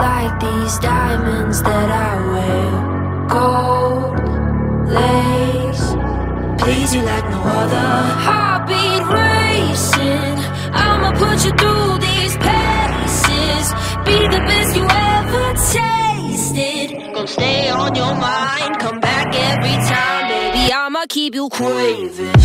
these diamonds that I wear. Gold lace, please you like no other. Heartbeat racing, I'ma put you through these paces. Be the best you ever tasted. Gonna stay on your mind, come back every time, baby. I'ma keep you craving.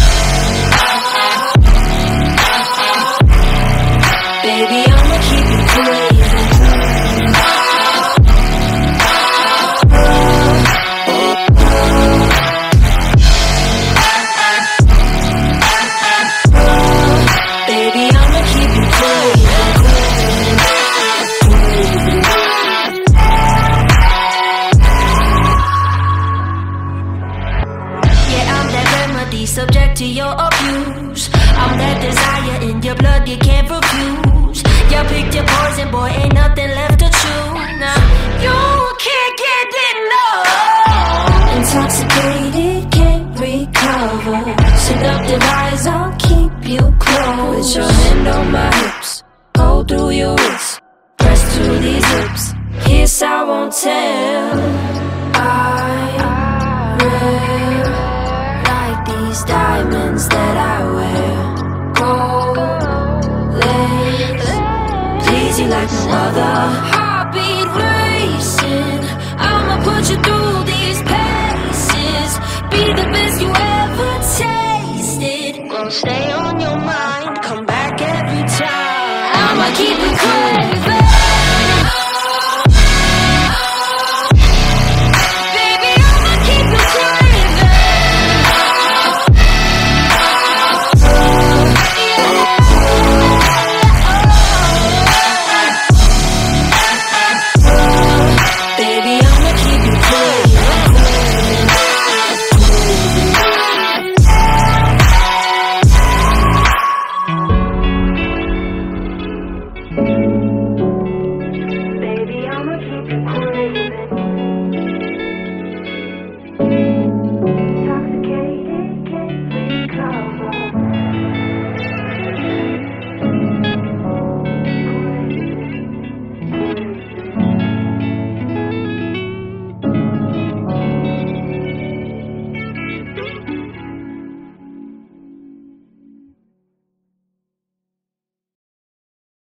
To your abuse. I'm that desire in your blood you can't refuse. You picked your poison, boy, ain't nothing left to chew. Now you can't get enough. Intoxicated, can't recover. Seductive eyes, I'll keep you close. With your hand on my hips, hold through your wrist, press to these lips. Kiss, I won't tell. I diamonds that I wear. Gold lace Please you like no other. Heartbeat racing. I'ma put you through these paces. Be the best you ever tasted. Gonna stay